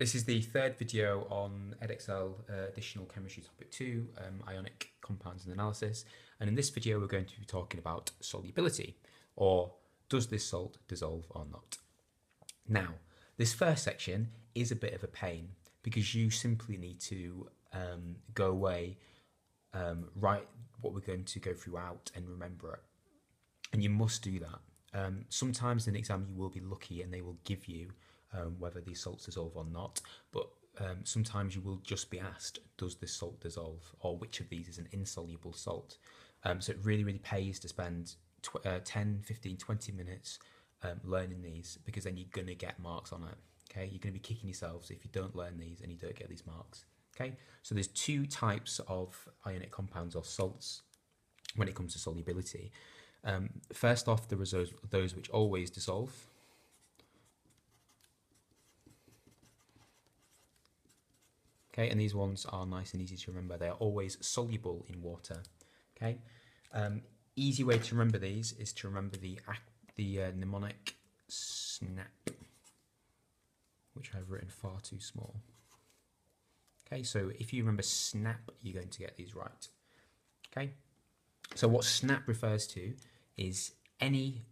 This is the third video on Edexcel uh, Additional Chemistry Topic 2, um, Ionic Compounds and Analysis. And in this video, we're going to be talking about solubility, or does this salt dissolve or not? Now, this first section is a bit of a pain because you simply need to um, go away, um, write what we're going to go through out and remember it. And you must do that. Um, sometimes in an exam you will be lucky and they will give you um, whether these salts dissolve or not. But um, sometimes you will just be asked, does this salt dissolve, or which of these is an insoluble salt? Um, so it really, really pays to spend tw- uh, 10, 15, 20 minutes um, learning these because then you're going to get marks on it. Okay, you're going to be kicking yourselves if you don't learn these and you don't get these marks. Okay, so there's two types of ionic compounds or salts when it comes to solubility. Um, first off, there is those, those which always dissolve, Okay, and these ones are nice and easy to remember. They are always soluble in water. Okay, um, easy way to remember these is to remember the the uh, mnemonic SNAP, which I've written far too small. Okay, so if you remember SNAP, you're going to get these right. Okay, so what SNAP refers to is any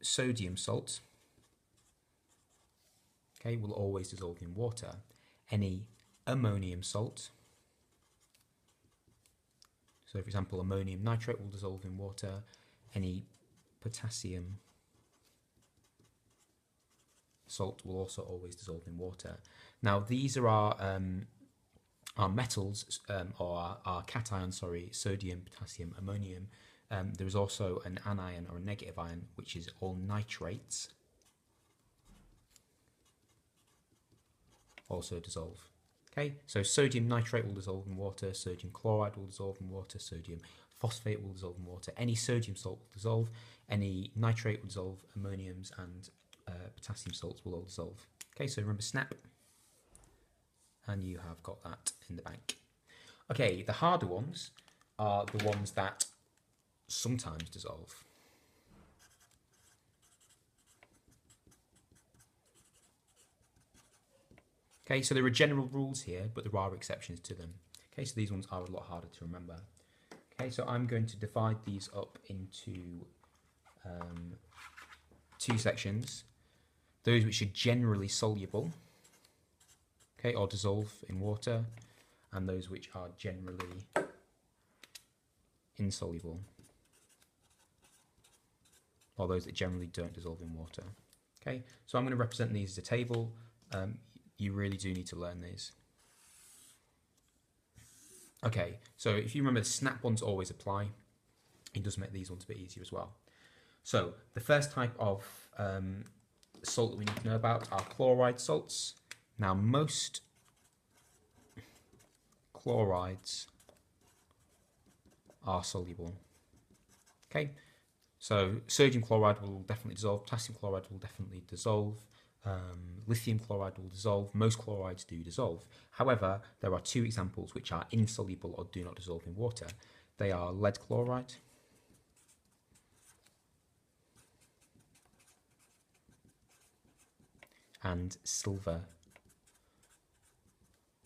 sodium salt. Okay, will always dissolve in water. Any ammonium salt. So, for example, ammonium nitrate will dissolve in water. Any potassium salt will also always dissolve in water. Now, these are our um, our metals um, or our, our cations, sorry, sodium, potassium, ammonium. Um, there is also an anion or a negative ion, which is all nitrates, also dissolve. Okay, so sodium nitrate will dissolve in water, sodium chloride will dissolve in water, sodium phosphate will dissolve in water, any sodium salt will dissolve, any nitrate will dissolve, ammoniums and uh, potassium salts will all dissolve. Okay, so remember SNAP, and you have got that in the bank. Okay, the harder ones are the ones that sometimes dissolve. Okay, so there are general rules here, but there are exceptions to them. Okay, so these ones are a lot harder to remember. Okay, so I'm going to divide these up into um, two sections. Those which are generally soluble, okay, or dissolve in water, and those which are generally insoluble, or those that generally don't dissolve in water. Okay, so I'm going to represent these as a table. Um, you really do need to learn these. Okay, so if you remember the snap ones always apply, it does make these ones a bit easier as well. So the first type of um, salt that we need to know about are chloride salts. Now most chlorides are soluble. Okay, so sodium chloride will definitely dissolve, potassium chloride will definitely dissolve, um, lithium chloride will dissolve. Most chlorides do dissolve. However, there are two examples which are insoluble or do not dissolve in water. They are lead chloride and silver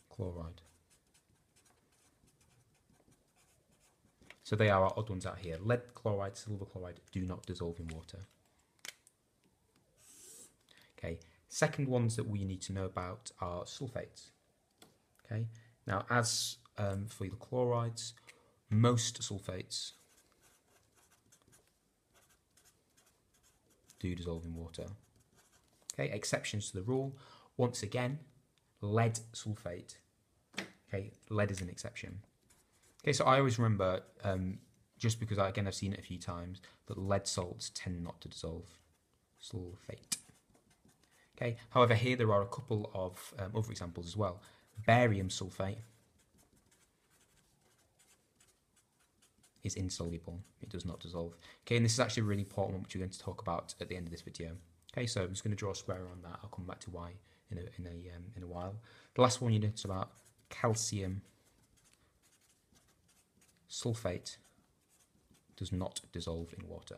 chloride. So they are our odd ones out here. Lead chloride, silver chloride do not dissolve in water. Okay, second ones that we need to know about are sulfates. Okay, now as um, for the chlorides, most sulfates do dissolve in water. Okay, exceptions to the rule. Once again, lead sulfate. Okay, lead is an exception. Okay, so I always remember, um, just because I, again I've seen it a few times, that lead salts tend not to dissolve. Sulfate. Okay. However, here there are a couple of um, other examples as well. Barium sulfate is insoluble. It does not dissolve. Okay, and this is actually a really important one which we're going to talk about at the end of this video. Okay, so I'm just going to draw a square on that. I'll come back to why in a, in a, um, in a while. The last one you is about calcium sulfate does not dissolve in water.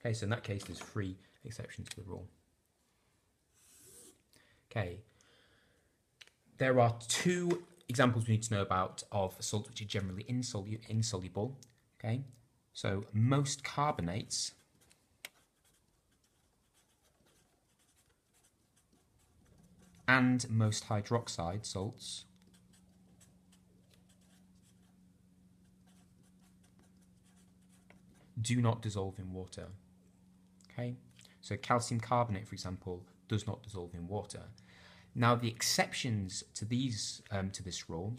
Okay, so in that case, there's three exceptions to the rule. Okay. there are two examples we need to know about of salts which are generally insolu- insoluble. Okay, so most carbonates and most hydroxide salts do not dissolve in water. Okay, so calcium carbonate, for example, does not dissolve in water. Now, the exceptions to these um, to this rule,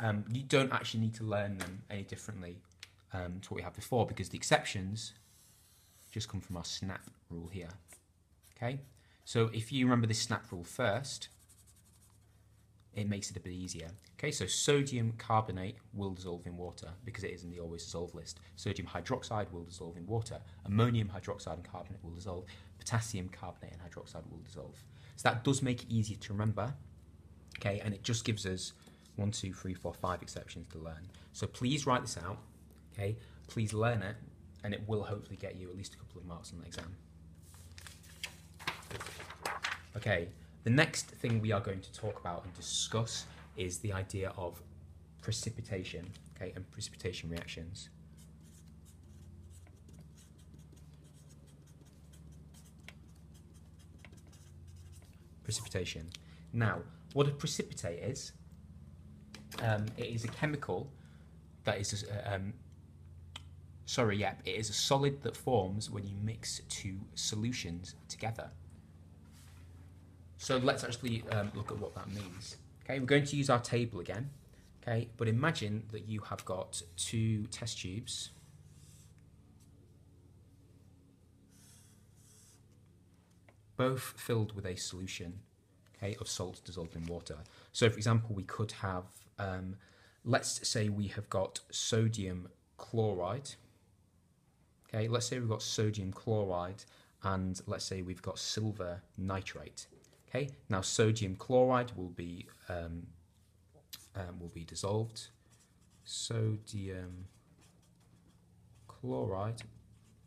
um, you don't actually need to learn them any differently um, to what we had before because the exceptions just come from our snap rule here. Okay, so if you remember this snap rule first, it makes it a bit easier. Okay, so sodium carbonate will dissolve in water because it is in the always dissolve list. Sodium hydroxide will dissolve in water. Ammonium hydroxide and carbonate will dissolve. Potassium carbonate and hydroxide will dissolve. So that does make it easier to remember. Okay, and it just gives us one, two, three, four, five exceptions to learn. So please write this out. Okay, please learn it, and it will hopefully get you at least a couple of marks on the exam. Okay, the next thing we are going to talk about and discuss is the idea of precipitation, okay, and precipitation reactions. Precipitation. Now, what a precipitate is, um, it is a chemical that is, a, um, sorry, yep, it is a solid that forms when you mix two solutions together. So let's actually um, look at what that means. Okay, we're going to use our table again. Okay, but imagine that you have got two test tubes. Both filled with a solution okay, of salt dissolved in water. So, for example, we could have, um, let's say we have got sodium chloride. Okay, let's say we've got sodium chloride and let's say we've got silver nitrate. Okay, now sodium chloride will be um, um, will be dissolved. Sodium chloride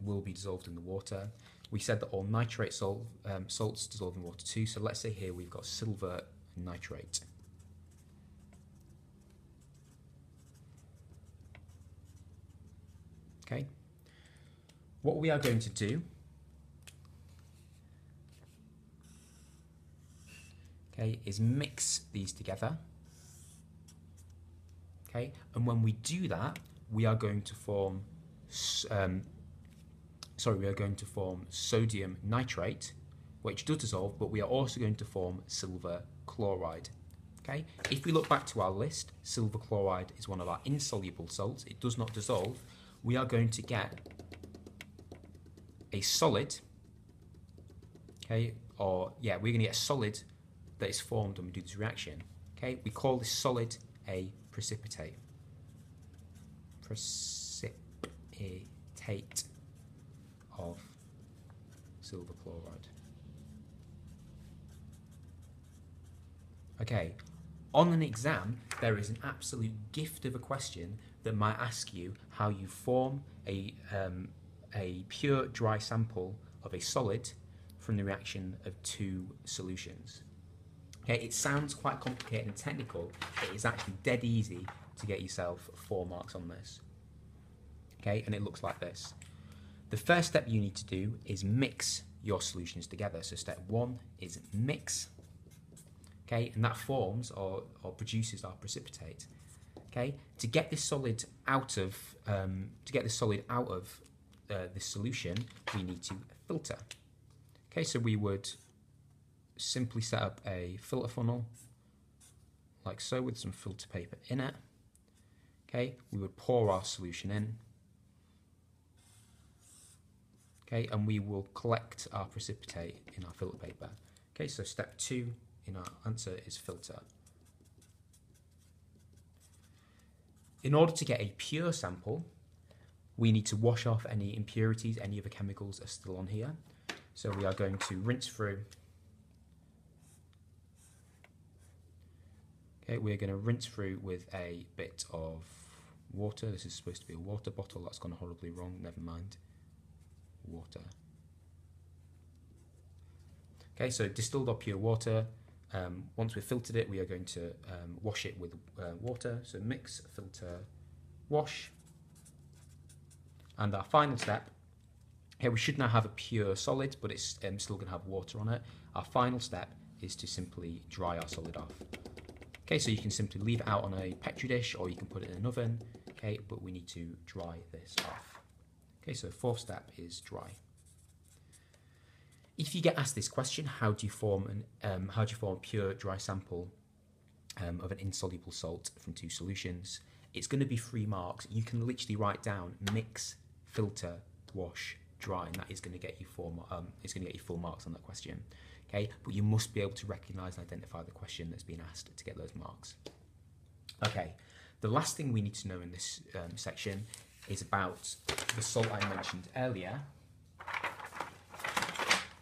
will be dissolved in the water. We said that all nitrate salt, um, salts dissolve in water too. So let's say here we've got silver nitrate. Okay. What we are going to do okay, is mix these together. Okay, and when we do that, we are going to form, um, sorry, we are going to form sodium nitrate, which does dissolve, but we are also going to form silver chloride. Okay, if we look back to our list, silver chloride is one of our insoluble salts. It does not dissolve. We are going to get a solid, okay, or yeah, we're going to get a solid that is formed when we do this reaction. Okay, we call this solid a precipitate. Precipitate of silver chloride. Okay, on an exam, there is an absolute gift of a question that might ask you how you form a, um, a pure dry sample of a solid from the reaction of two solutions. Okay, it sounds quite complicated and technical, but it's actually dead easy to get yourself four marks on this. Okay, and it looks like this. The first step you need to do is mix your solutions together. So step one is mix. Okay, and that forms or, or produces our precipitate. Okay, to get this solid out of um, to get this solid out of uh, this solution, we need to filter. Okay, so we would simply set up a filter funnel like so with some filter paper in it. Okay, we would pour our solution in. Okay, and we will collect our precipitate in our filter paper. Okay, so step two in our answer is filter. In order to get a pure sample, we need to wash off any impurities, any other chemicals are still on here. So we are going to rinse through we're going to rinse through with a bit of water. This is supposed to be a water bottle. That's gone horribly wrong. Never mind. Water. Okay, so distilled or pure water. Um, once we've filtered it, we are going to um, wash it with uh, water. So mix, filter, wash. And our final step, here we should now have a pure solid, but it's um, still going to have water on it. Our final step is to simply dry our solid off. Okay, so you can simply leave it out on a petri dish or you can put it in an oven, okay, but we need to dry this off. Okay, so fourth step is dry. If you get asked this question, how do you form an um, how do you form a pure dry sample um, of an insoluble salt from two solutions? It's going to be three marks. You can literally write down mix, filter, wash, dry, and that is going to get you four. Um, it's going to get you full marks on that question. Okay, but you must be able to recognise and identify the question that's been asked to get those marks. Okay, the last thing we need to know in this um, section is about the salt I mentioned earlier,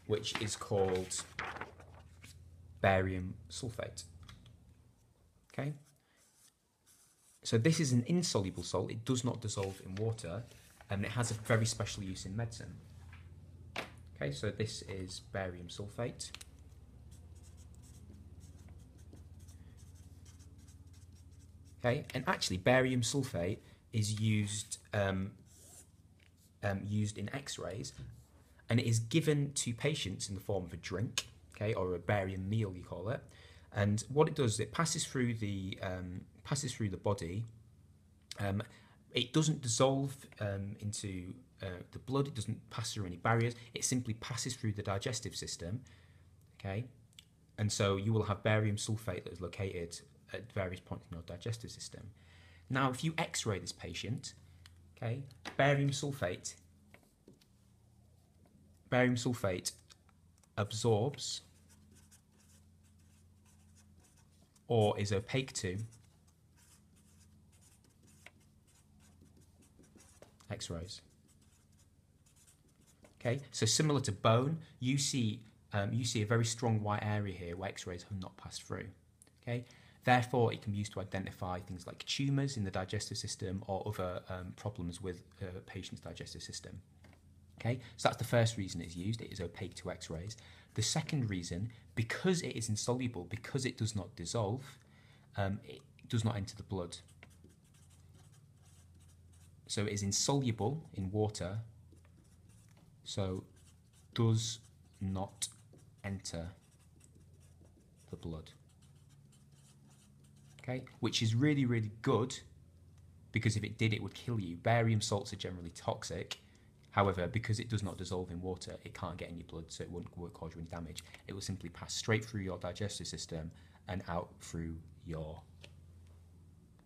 which is called barium sulfate. Okay, so this is an insoluble salt, it does not dissolve in water, and it has a very special use in medicine. Okay, so this is barium sulfate. Okay, and actually barium sulfate is used um, um, used in X-rays, and it is given to patients in the form of a drink, okay, or a barium meal you call it. And what it does, is it passes through the um, passes through the body. Um, it doesn't dissolve um, into uh, the blood, it doesn't pass through any barriers, it simply passes through the digestive system. Okay, and so you will have barium sulfate that is located at various points in your digestive system. Now, if you x ray this patient, okay, barium sulfate, barium sulfate absorbs or is opaque to x rays. Okay, so similar to bone, you see um, you see a very strong white area here where X-rays have not passed through. Okay, therefore it can be used to identify things like tumours in the digestive system or other um, problems with a patient's digestive system. Okay, so that's the first reason it's used. It is opaque to X-rays. The second reason, because it is insoluble, because it does not dissolve, um, it does not enter the blood. So it is insoluble in water, so does not enter the blood. Okay, which is really, really good because if it did, it would kill you. Barium salts are generally toxic. However, because it does not dissolve in water, it can't get in your blood, so it won't, cause you any damage. It will simply pass straight through your digestive system and out through your